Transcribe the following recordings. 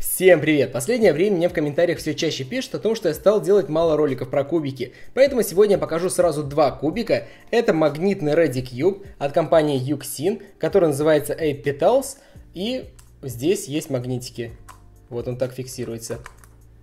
Всем привет! Последнее время мне в комментариях все чаще пишут о том, что я стал делать мало роликов про кубики. Поэтому сегодня я покажу сразу два кубика. Это магнитный Ready Cube от компании Yuxin, который называется 8 Petals. И здесь есть магнитики. Вот он так фиксируется.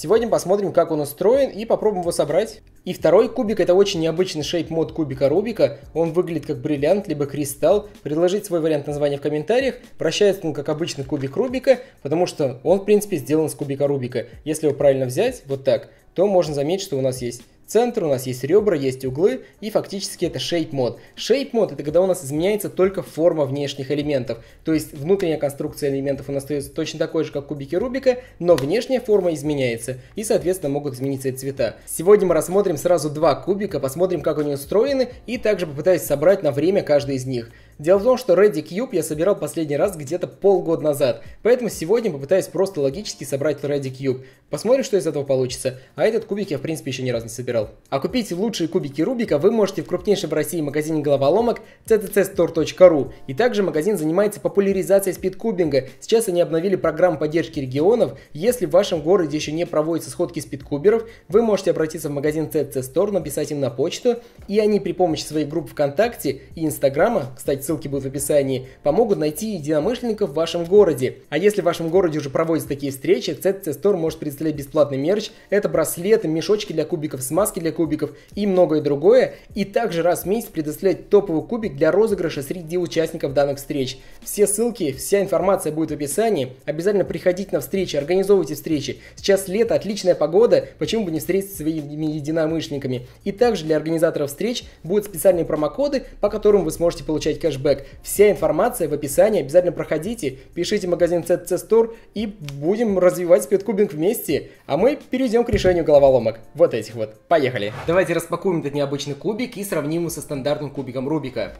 Сегодня посмотрим, как он устроен и попробуем его собрать. И второй кубик это очень необычный шейп мод кубика Рубика. Он выглядит как бриллиант, либо кристалл. Предложить свой вариант названия в комментариях. Прощается он как обычный кубик Рубика, потому что он в принципе сделан с кубика Рубика. Если его правильно взять, вот так, то можно заметить, что у нас есть центр, у нас есть ребра, есть углы, и фактически это shape мод. Shape мод это когда у нас изменяется только форма внешних элементов, то есть внутренняя конструкция элементов у нас остается точно такой же, как кубики Рубика, но внешняя форма изменяется, и соответственно могут измениться и цвета. Сегодня мы рассмотрим сразу два кубика, посмотрим как они устроены, и также попытаюсь собрать на время каждый из них. Дело в том, что Ready Cube я собирал последний раз где-то полгода назад, поэтому сегодня попытаюсь просто логически собрать Ready Cube. Посмотрим, что из этого получится. А этот кубик я в принципе еще ни разу не собирал. А купить лучшие кубики Рубика вы можете в крупнейшем в России магазине головоломок ccstore.ru. И также магазин занимается популяризацией спидкубинга. Сейчас они обновили программу поддержки регионов. Если в вашем городе еще не проводятся сходки спидкуберов, вы можете обратиться в магазин CC Store, написать им на почту, и они при помощи своих групп ВКонтакте и Инстаграма, кстати, ссылки будут в описании, помогут найти единомышленников в вашем городе. А если в вашем городе уже проводятся такие встречи, CC Store может представлять бесплатный мерч. Это браслеты, мешочки для кубиков, смазки для кубиков и многое другое. И также раз в месяц предоставлять топовый кубик для розыгрыша среди участников данных встреч. Все ссылки, вся информация будет в описании. Обязательно приходите на встречи, организовывайте встречи. Сейчас лето, отличная погода, почему бы не встретиться с своими единомышленниками. И также для организаторов встреч будут специальные промокоды, по которым вы сможете получать кэш кэшбэк. Вся информация в описании, обязательно проходите, пишите магазин CC Store и будем развивать спидкубинг вместе. А мы перейдем к решению головоломок. Вот этих вот. Поехали. Давайте распакуем этот необычный кубик и сравним его со стандартным кубиком Рубика.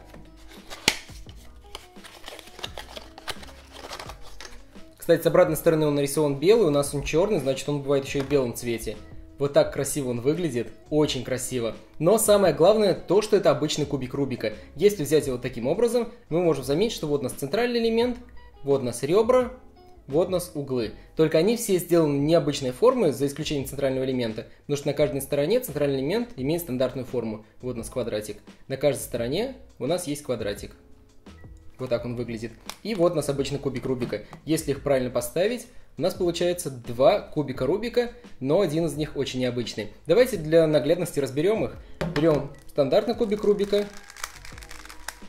Кстати, с обратной стороны он нарисован белый, у нас он черный, значит он бывает еще и в белом цвете. Вот так красиво он выглядит, очень красиво. Но самое главное то, что это обычный кубик Рубика. Если взять его таким образом, мы можем заметить, что вот у нас центральный элемент, вот у нас ребра, вот у нас углы. Только они все сделаны необычной формы, за исключением центрального элемента, потому что на каждой стороне центральный элемент имеет стандартную форму. Вот у нас квадратик. На каждой стороне у нас есть квадратик. Вот так он выглядит. И вот у нас обычный кубик Рубика. Если их правильно поставить, у нас получается два кубика Рубика, но один из них очень необычный. Давайте для наглядности разберем их. Берем стандартный кубик Рубика,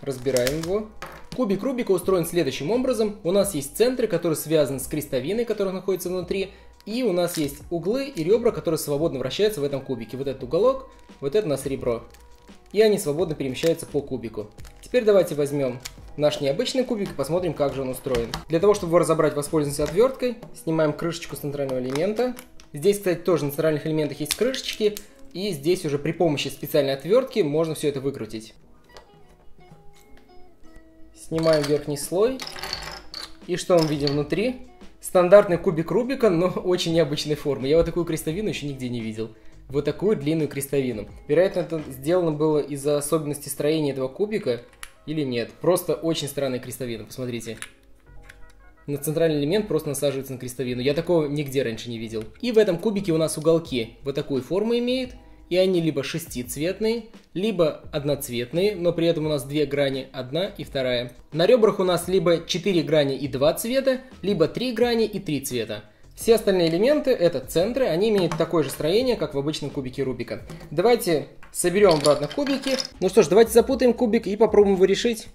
разбираем его. Кубик Рубика устроен следующим образом. У нас есть центры, которые связаны с крестовиной, которая находится внутри. И у нас есть углы и ребра, которые свободно вращаются в этом кубике. Вот этот уголок, вот это у нас ребро. И они свободно перемещаются по кубику. Теперь давайте возьмем наш необычный кубик и посмотрим, как же он устроен. Для того, чтобы его разобрать, воспользуемся отверткой. Снимаем крышечку с центрального элемента. Здесь, кстати, тоже на центральных элементах есть крышечки. И здесь уже при помощи специальной отвертки можно все это выкрутить. Снимаем верхний слой. И что мы видим внутри? Стандартный кубик Рубика, но очень необычной формы. Я вот такую крестовину еще нигде не видел. Вот такую длинную крестовину. Вероятно, это сделано было из-за особенностей строения этого кубика или нет. Просто очень странная крестовина, посмотрите. На центральный элемент просто насаживается на крестовину. Я такого нигде раньше не видел. И в этом кубике у нас уголки вот такую форму имеют. И они либо шестицветные, либо одноцветные, но при этом у нас две грани, одна и вторая. На ребрах у нас либо 4 грани и 2 цвета, либо 3 грани и 3 цвета. Все остальные элементы, это центры, они имеют такое же строение, как в обычном кубике Рубика. Давайте соберем обратно кубики. Ну что ж, давайте запутаем кубик и попробуем его решить.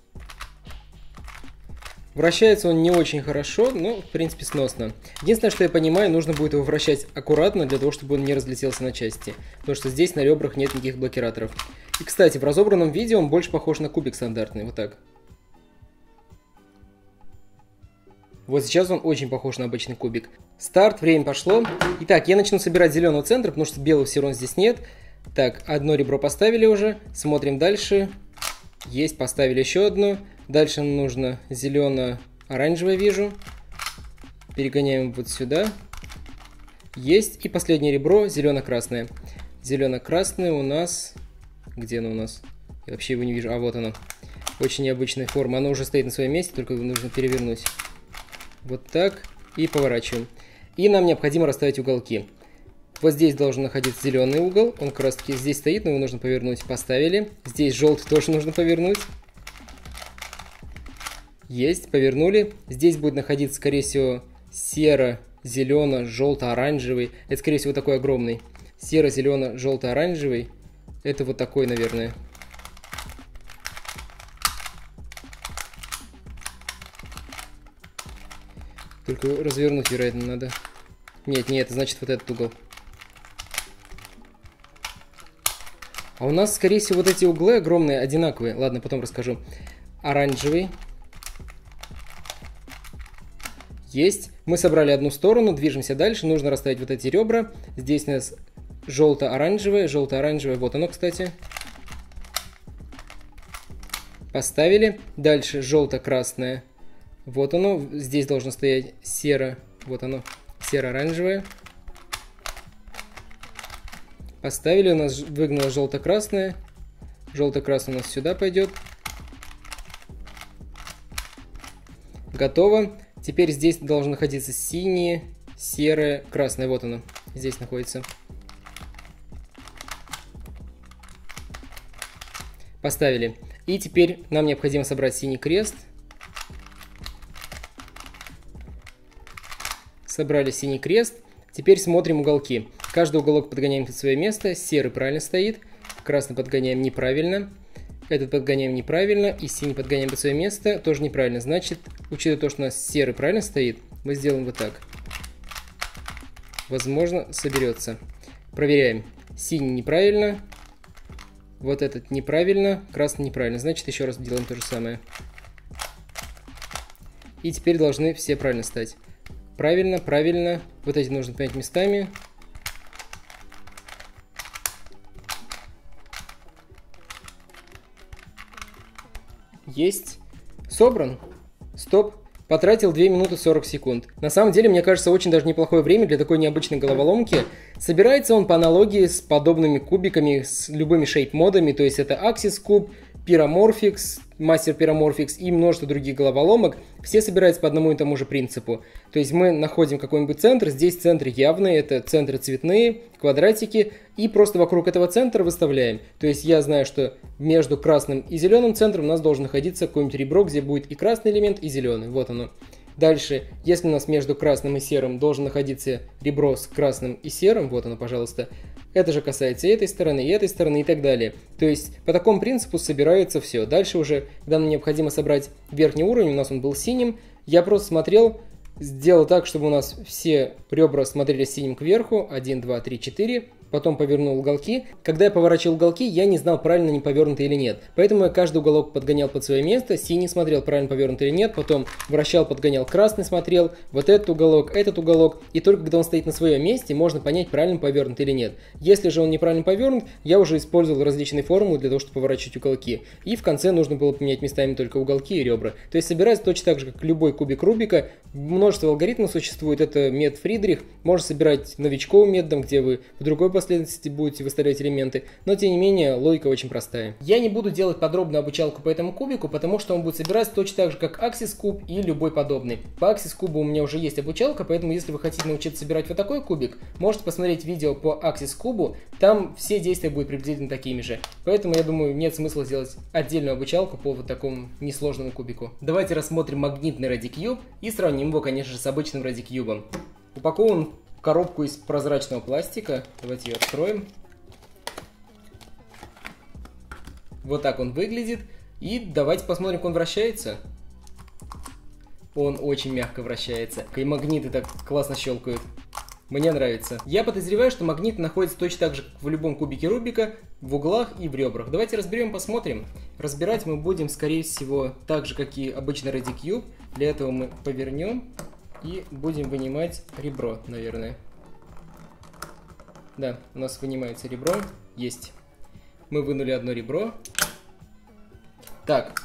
Вращается он не очень хорошо, но в принципе сносно. Единственное, что я понимаю, нужно будет его вращать аккуратно, для того, чтобы он не разлетелся на части. Потому что здесь на ребрах нет никаких блокираторов. И, кстати, в разобранном виде он больше похож на кубик стандартный, вот так. Вот сейчас он очень похож на обычный кубик. Старт, время пошло. Итак, я начну собирать зеленого центра, потому что белого все равно здесь нет. Так, одно ребро поставили уже. Смотрим дальше. Есть, поставили еще одно. Дальше нужно зелено-оранжевое вижу. Перегоняем вот сюда. Есть. И последнее ребро зелено-красное. Зелено-красное у нас... Где оно у нас? Я вообще его не вижу. А, вот оно. Очень необычная форма. Оно уже стоит на своем месте, только его нужно перевернуть. Вот так. И поворачиваем. И нам необходимо расставить уголки. Вот здесь должен находиться зеленый угол, он как раз таки здесь стоит, но его нужно повернуть. Поставили. Здесь желтый тоже нужно повернуть. Есть, повернули. Здесь будет находиться, скорее всего, серо, зелено, желто-оранжевый. Это, скорее всего, такой огромный. Серо, зелено, желто-оранжевый. Это вот такой, наверное. Только развернуть, вероятно, надо. Нет, нет, значит вот этот угол. А у нас, скорее всего, вот эти углы огромные, одинаковые. Ладно, потом расскажу. Оранжевый. Есть. Мы собрали одну сторону, движемся дальше. Нужно расставить вот эти ребра. Здесь у нас желто-оранжевое, желто-оранжевое. Вот оно, кстати. Поставили. Дальше желто-красное. Вот оно. Здесь должно стоять серо. Вот оно. Серо-оранжевое. Поставили, у нас выгнало желто-красное. Желто-красное у нас сюда пойдет. Готово. Теперь здесь должно находиться синее, серое, красное. Вот оно. Здесь находится. Поставили. И теперь нам необходимо собрать синий крест. Собрали синий крест. Теперь смотрим уголки. Каждый уголок подгоняем под свое место. Серый правильно стоит. Красный подгоняем неправильно. Этот подгоняем неправильно. И синий подгоняем под свое место. Тоже неправильно. Значит, учитывая то, что у нас серый правильно стоит, мы сделаем вот так. Возможно, соберется. Проверяем. Синий неправильно. Вот этот неправильно. Красный неправильно. Значит, еще раз делаем то же самое. И теперь должны все правильно стать. Правильно, правильно. Вот эти нужно поменять местами. Есть. Собран. Стоп. Потратил 2 минуты 40 секунд. На самом деле, мне кажется, очень даже неплохое время для такой необычной головоломки. Собирается он по аналогии с подобными кубиками, с любыми шейп-модами, то есть это Axis куб, Pyramorphix, Master Pyramorphix и множество других головоломок, все собираются по одному и тому же принципу. То есть мы находим какой-нибудь центр, здесь центры явные, это центры цветные, квадратики, и просто вокруг этого центра выставляем. То есть я знаю, что между красным и зеленым центром у нас должен находиться какое-нибудь ребро, где будет и красный элемент, и зеленый. Вот оно. Дальше, если у нас между красным и серым должен находиться ребро с красным и серым, вот оно, пожалуйста, это же касается и этой стороны, и этой стороны, и так далее. То есть, по такому принципу собирается все. Дальше уже, когда нам необходимо собрать верхний уровень, у нас он был синим, я просто смотрел, сделал так, чтобы у нас все ребра смотрели синим кверху, 1, 2, 3, 4, потом повернул уголки. Когда я поворачивал уголки, я не знал, правильно они повернуты или нет. Поэтому я каждый уголок подгонял под свое место, синий смотрел, правильно повернут или нет, потом вращал, подгонял, красный смотрел, вот этот уголок, этот уголок. И только когда он стоит на своем месте, можно понять, правильно повернут или нет. Если же он неправильно повернут, я уже использовал различные формулы для того, чтобы поворачивать уголки. И в конце нужно было поменять местами только уголки и ребра. То есть собирается точно так же, как любой кубик Рубика. Множество алгоритмов существует. Это метод Фридрих. Можно собирать новичковым методом, где вы в другой последовательности будете выставлять элементы, но тем не менее логика очень простая. Я не буду делать подробную обучалку по этому кубику, потому что он будет собираться точно так же, как Axis куб и любой подобный. По Axis кубу у меня уже есть обучалка, поэтому если вы хотите научиться собирать вот такой кубик, можете посмотреть видео по Axis кубу, там все действия будут приблизительно такими же. Поэтому я думаю, нет смысла сделать отдельную обучалку по вот такому несложному кубику. Давайте рассмотрим магнитный Radicube и сравним его, конечно же, с обычным Radicube. Упакован коробку из прозрачного пластика. Давайте ее откроем. Вот так он выглядит. И давайте посмотрим, как он вращается. Он очень мягко вращается. И магниты так классно щелкают. Мне нравится. Я подозреваю, что магнит находится точно так же, как в любом кубике Рубика, в углах и в ребрах. Давайте разберем, посмотрим. Разбирать мы будем, скорее всего, так же, как и обычно Radicube. Для этого мы повернем и будем вынимать ребро, наверное. Да, у нас вынимается ребро. Есть. Мы вынули одно ребро. Так,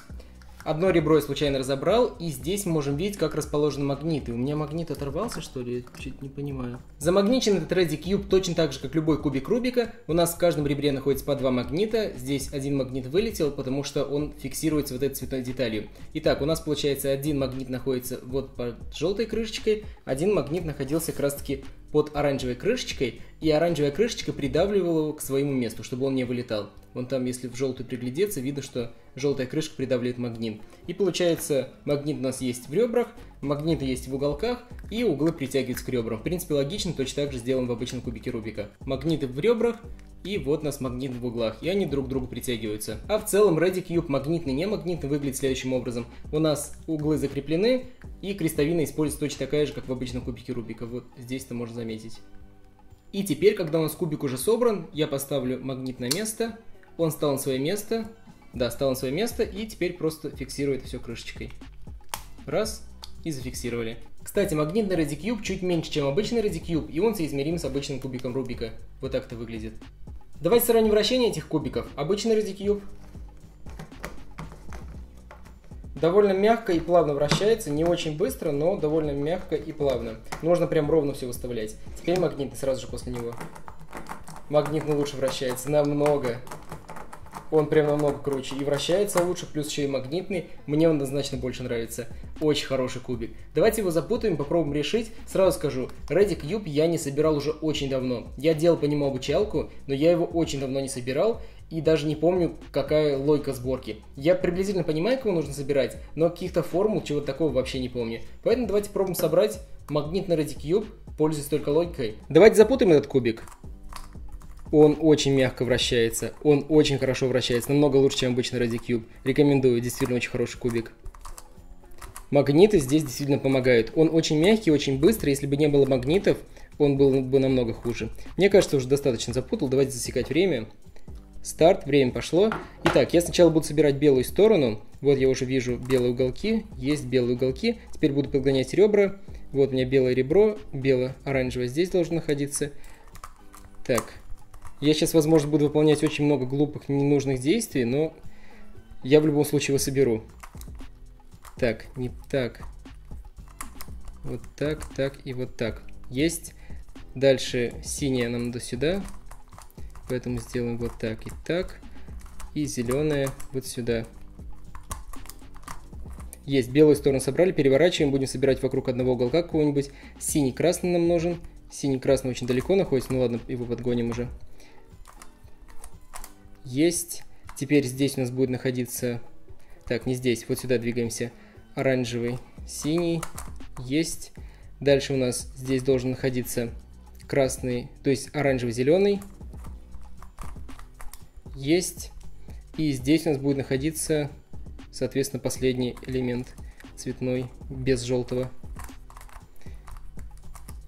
Одно ребро я случайно разобрал, и здесь мы можем видеть, как расположены магниты. У меня магнит оторвался, что ли? Чуть не понимаю. Замагничен этот Ready Cube точно так же, как любой кубик Рубика. У нас в каждом ребре находится по два магнита. Здесь один магнит вылетел, потому что он фиксируется вот этой цветной деталью. Итак, у нас получается один магнит находится вот под желтой крышечкой, один магнит находился как раз таки под оранжевой крышечкой, и оранжевая крышечка придавливала его к своему месту, чтобы он не вылетал. Вон там, если в желтую приглядеться, видно, что желтая крышка придавливает магнит. И получается, магнит у нас есть в ребрах, магниты есть в уголках, и углы притягиваются к ребрам. В принципе, логично, точно так же сделан в обычном кубике Рубика. Магниты в ребрах, и вот у нас магниты в углах, и они друг к другу притягиваются. А в целом Ready Cube магнитный, не магнитный выглядит следующим образом. У нас углы закреплены, и крестовина используется точно такая же, как в обычном кубике Рубика. Вот здесь это можно заметить. И теперь, когда у нас кубик уже собран, я поставлю магнит на место, он стал на свое место, да, стал на свое место, и теперь просто фиксирует все крышечкой. Раз, и зафиксировали. Кстати, магнитный Radicube чуть меньше, чем обычный Radicube, и он соизмерим с обычным кубиком Рубика. Вот так это выглядит. Давайте сравним вращение этих кубиков. Обычный Radicube довольно мягко и плавно вращается, не очень быстро, но довольно мягко и плавно. Нужно прям ровно все выставлять. Теперь магнитный сразу же после него. Магнитный лучше вращается, намного. Он прям намного круче и вращается лучше, плюс еще и магнитный. Мне он однозначно больше нравится. Очень хороший кубик. Давайте его запутаем, попробуем решить. Сразу скажу, Ready Cube я не собирал уже очень давно. Я делал по нему обучалку, но я его очень давно не собирал и даже не помню, какая логика сборки. Я приблизительно понимаю, кого нужно собирать, но каких-то формул, чего такого вообще не помню. Поэтому давайте пробуем собрать магнитный Ready Cube, пользуясь только логикой. Давайте запутаем этот кубик. Он очень мягко вращается, он очень хорошо вращается, намного лучше, чем обычный Radicube. Рекомендую, действительно очень хороший кубик. Магниты здесь действительно помогают. Он очень мягкий, очень быстрый. Если бы не было магнитов, он был бы намного хуже. Мне кажется, уже достаточно запутал. Давайте засекать время. Старт, время пошло. Итак, я сначала буду собирать белую сторону. Вот я уже вижу белые уголки. Есть белые уголки. Теперь буду подгонять ребра. Вот у меня белое ребро. Бело-оранжевое здесь должно находиться. Так, я сейчас, возможно, буду выполнять очень много глупых, ненужных действий, но я в любом случае его соберу. Так, не так. Вот так, так и вот так. Есть. Дальше синяя нам надо сюда. Поэтому сделаем вот так и так. И зеленая вот сюда. Есть, белую сторону собрали, переворачиваем, будем собирать вокруг одного уголка какого-нибудь. Синий-красный нам нужен. Синий-красный очень далеко находится, ну ладно, его подгоним уже. Есть. Теперь здесь у нас будет находиться... Так, не здесь, вот сюда двигаемся. Оранжевый, синий. Есть. Дальше у нас здесь должен находиться красный, то есть оранжевый-зеленый. Есть. И здесь у нас будет находиться, соответственно, последний элемент цветной, без желтого.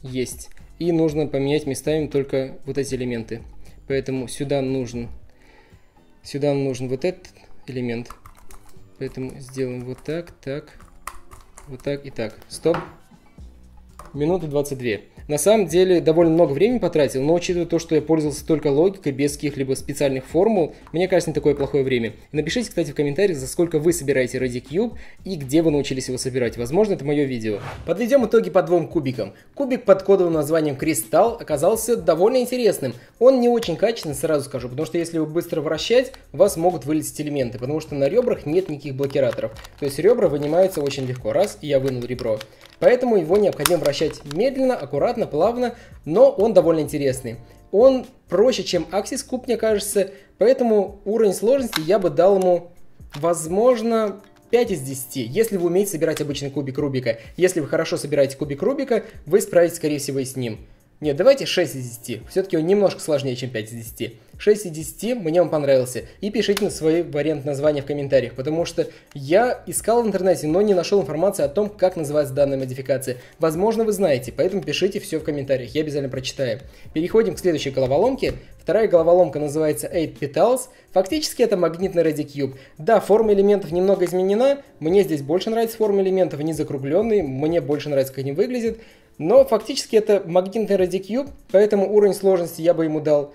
Есть. И нужно поменять местами только вот эти элементы. Поэтому сюда нужен Сюда нам нужен вот этот элемент. Поэтому сделаем вот так, так, вот так и так. Стоп. Минута 22. На самом деле довольно много времени потратил, но учитывая то, что я пользовался только логикой, без каких-либо специальных формул, мне кажется, не такое плохое время. Напишите, кстати, в комментариях, за сколько вы собираете Radicube и где вы научились его собирать. Возможно, это мое видео. Подведем итоги по двум кубикам. Кубик под кодовым названием Кристалл оказался довольно интересным. Он не очень качественный, сразу скажу, потому что если его быстро вращать, у вас могут вылететь элементы, потому что на ребрах нет никаких блокираторов. То есть ребра вынимаются очень легко. Раз, и я вынул ребро. Поэтому его необходимо вращать медленно, аккуратно, плавно, но он довольно интересный. Он проще, чем Axis Cube, мне кажется, поэтому уровень сложности я бы дал ему, возможно, 5 из 10, если вы умеете собирать обычный кубик Рубика. Если вы хорошо собираете кубик Рубика, вы справитесь, скорее всего, и с ним. Нет, давайте 6 из 10. Все-таки он немножко сложнее, чем 5 из 10. 6 из 10 мне он понравился. И пишите на свой вариант названия в комментариях, потому что я искал в интернете, но не нашел информации о том, как называется данная модификация. Возможно, вы знаете, поэтому пишите все в комментариях, я обязательно прочитаю. Переходим к следующей головоломке. Вторая головоломка называется 8 Petals. Фактически это магнитный Radicube. Да, форма элементов немного изменена. Мне здесь больше нравится форма элементов, они закругленные. Мне больше нравится, как они выглядят. Но фактически это магнитный Radicube, поэтому уровень сложности я бы ему дал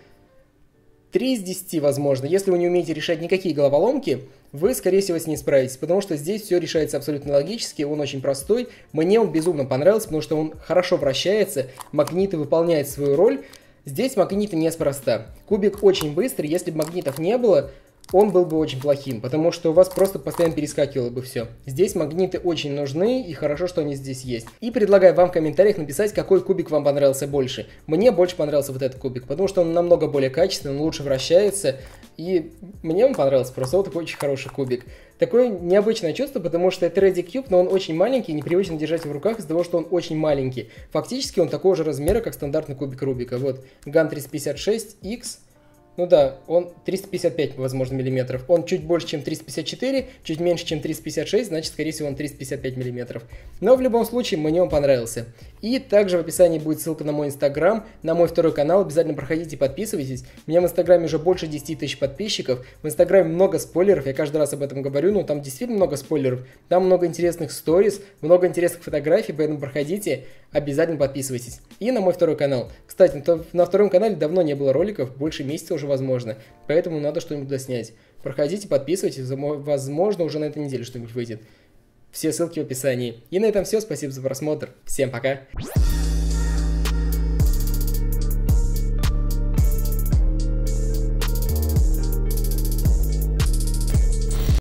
3 из 10, возможно. Если вы не умеете решать никакие головоломки, вы, скорее всего, с ней справитесь, потому что здесь все решается абсолютно логически, он очень простой. Мне он безумно понравился, потому что он хорошо вращается, магниты выполняют свою роль. Здесь магниты неспроста. Кубик очень быстрый, если бы магнитов не было, он был бы очень плохим, потому что у вас просто постоянно перескакивало бы все. Здесь магниты очень нужны, и хорошо, что они здесь есть. И предлагаю вам в комментариях написать, какой кубик вам понравился больше. Мне больше понравился вот этот кубик, потому что он намного более качественный, он лучше вращается, и мне он понравился, просто вот такой очень хороший кубик. Такое необычное чувство, потому что это Ready Cube, но он очень маленький, непривычно держать в руках из-за того, что он очень маленький. Фактически он такого же размера, как стандартный кубик Рубика. Вот, GAN 356X, ну да, он 355, возможно, миллиметров. Он чуть больше, чем 354, чуть меньше, чем 356, значит, скорее всего, он 355 миллиметров. Но в любом случае, мне он понравился. И также в описании будет ссылка на мой инстаграм, на мой второй канал. Обязательно проходите, подписывайтесь. У меня в инстаграме уже больше 10 тысяч подписчиков. В инстаграме много спойлеров, я каждый раз об этом говорю, но там действительно много спойлеров. Там много интересных сториз, много интересных фотографий, поэтому проходите, обязательно подписывайтесь. И на мой второй канал. Кстати, на втором канале давно не было роликов, больше месяца уже возможно, поэтому надо что-нибудь доснять. Проходите, подписывайтесь, возможно, уже на этой неделе что-нибудь выйдет. Все ссылки в описании. И на этом все, спасибо за просмотр. Всем пока!